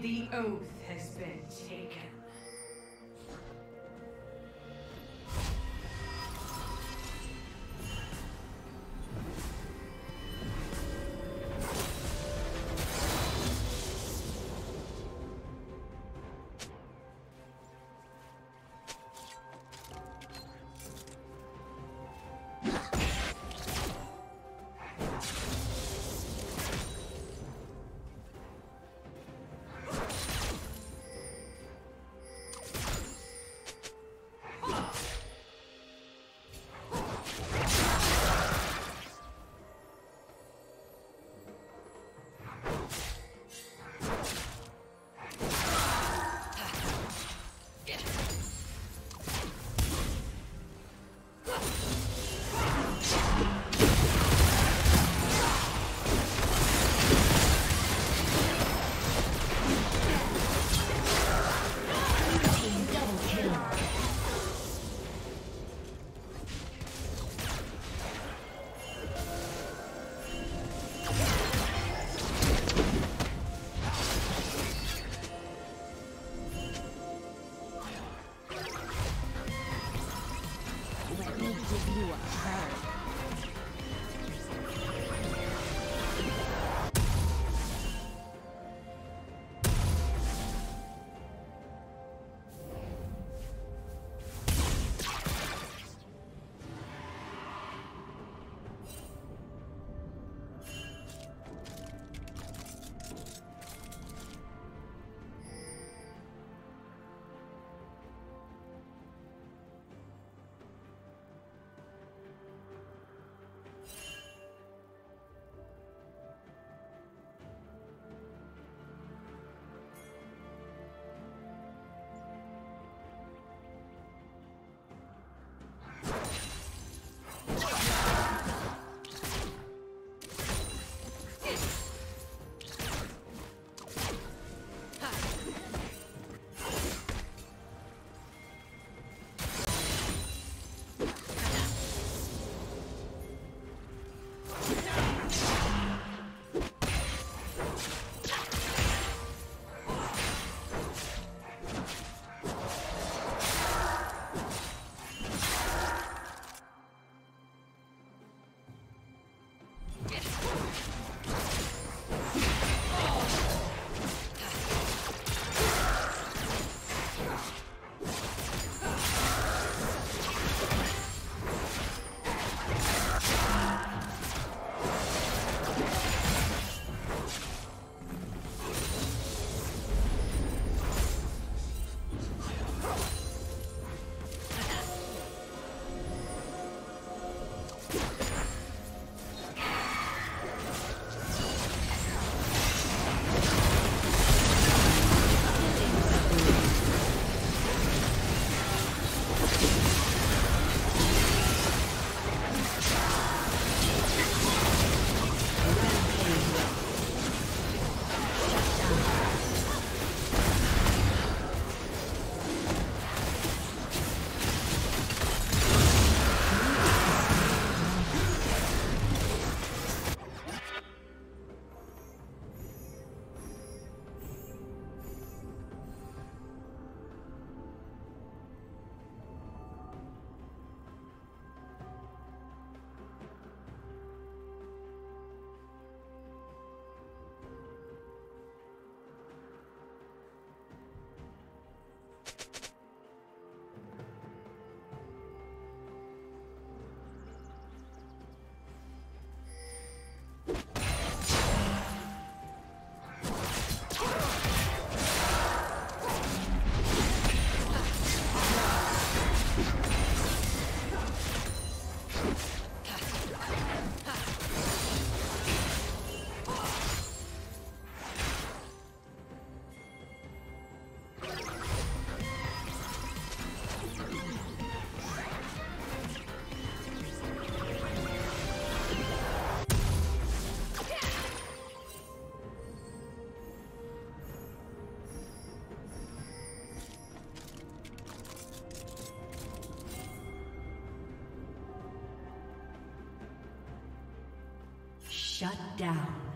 The oath has been taken. Shut down.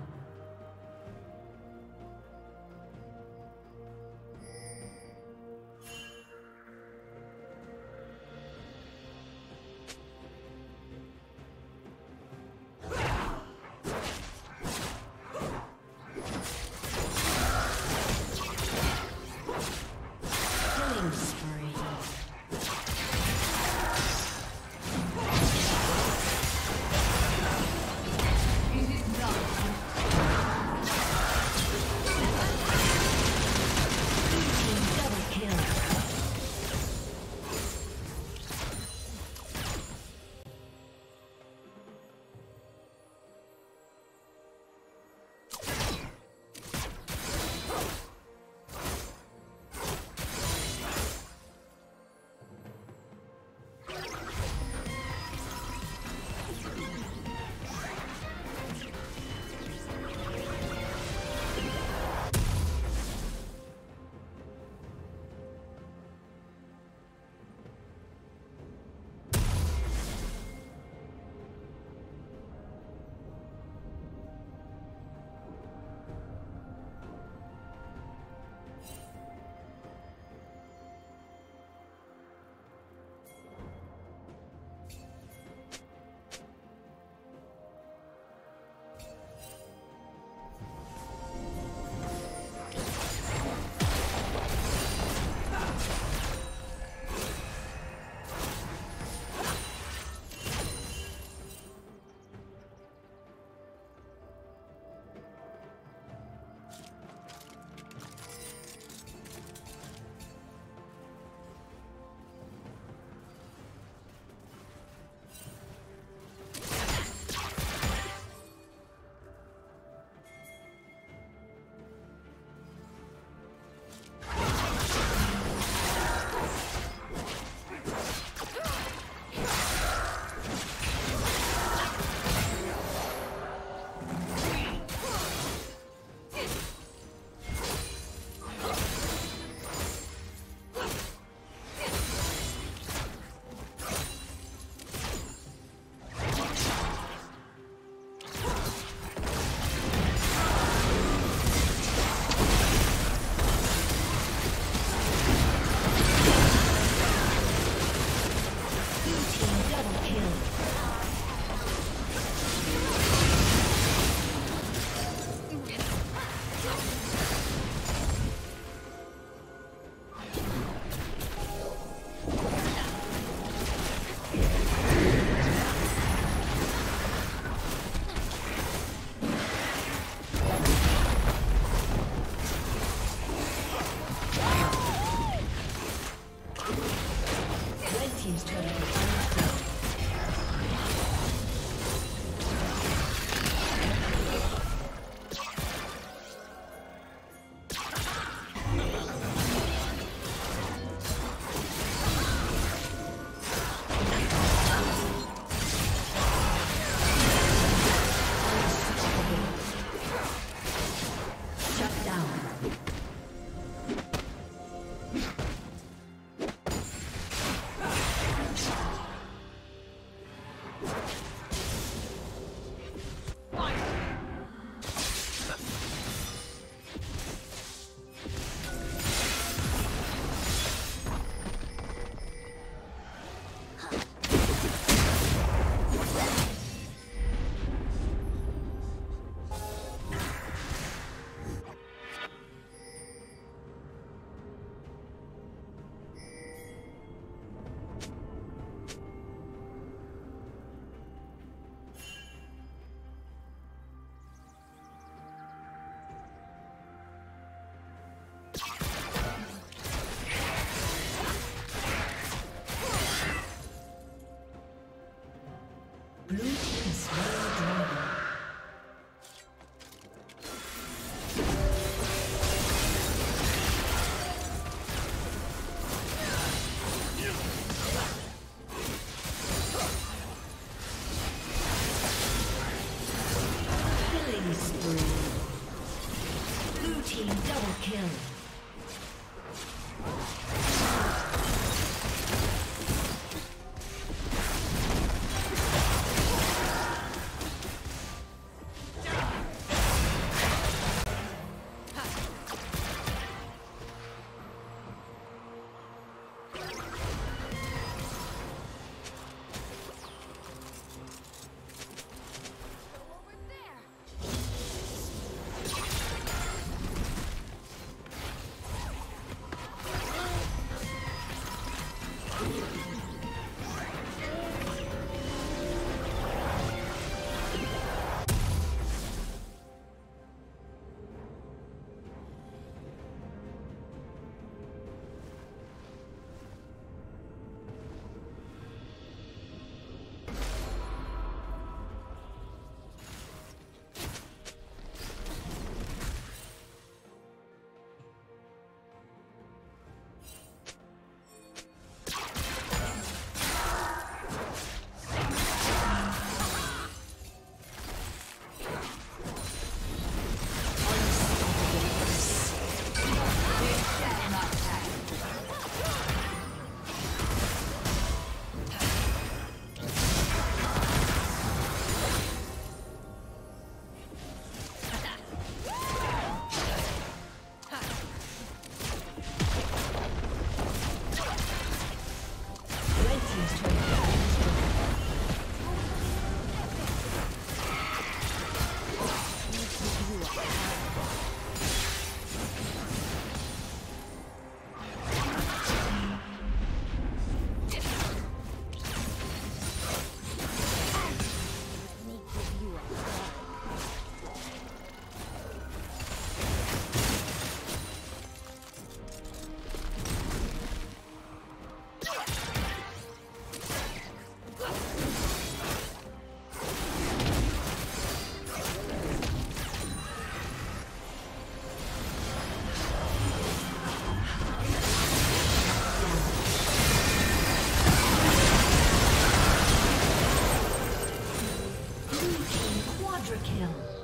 Kill.